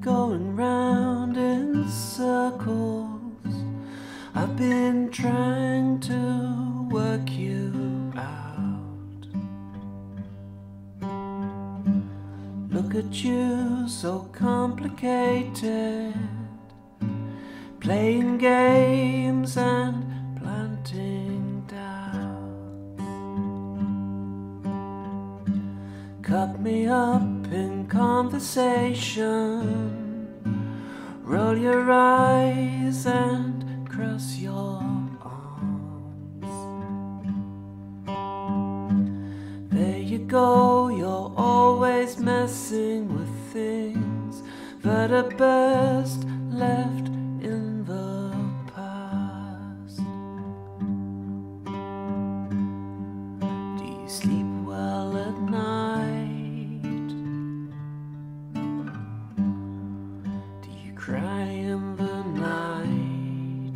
going round in circles. I've been trying to work you out. Look at you, so complicated. Playing games and planting doubts. Cut me up in conversation. Roll your eyes and cross your arms. There you go, you're always messing with things that are best left in the past. Do you sleep cry in the night?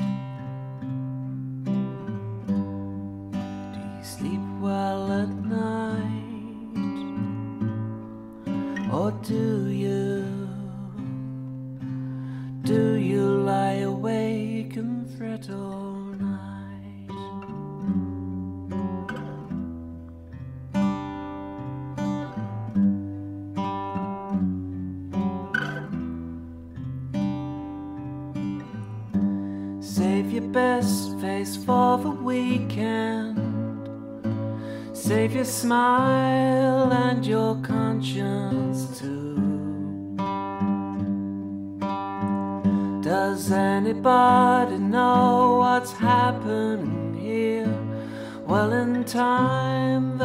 Do you sleep well at night? Or do you? Do you lie awake and fret all Save your best face for the weekend. Save your smile and your conscience too. Does anybody know what's happening here? Well, in time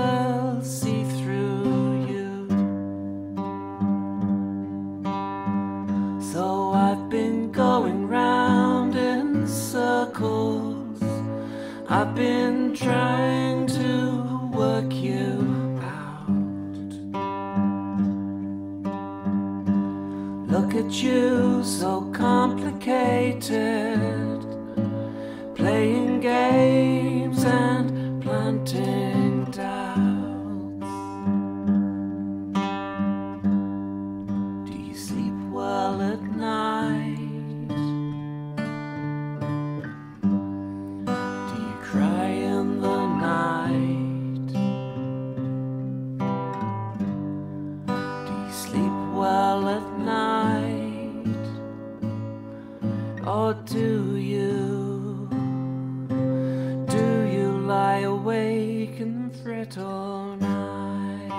I've been trying to work you out. Look at you, so complicated. Playing games and planting Do you? Do you lie awake and fret all night?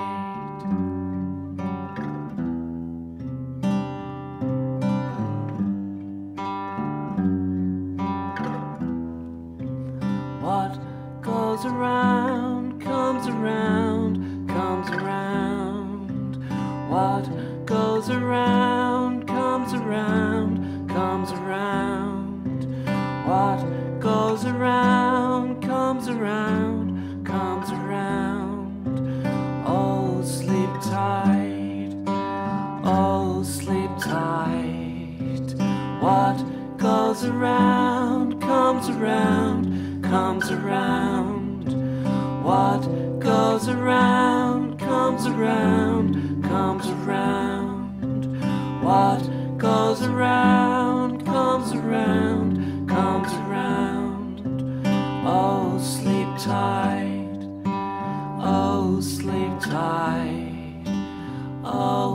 What goes around comes around, comes around. What goes around comes around, goes around comes around, comes around. Oh, sleep tight. Oh, sleep tight. What goes around comes around, comes around. What goes around comes around, comes around. What goes around comes around sleep tight. Oh, sleep tight. Oh.